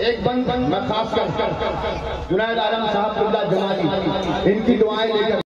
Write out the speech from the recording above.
एक बंद मैं खास कर जुनाद आलम साहब जमाली इनकी दुआएँ लेकर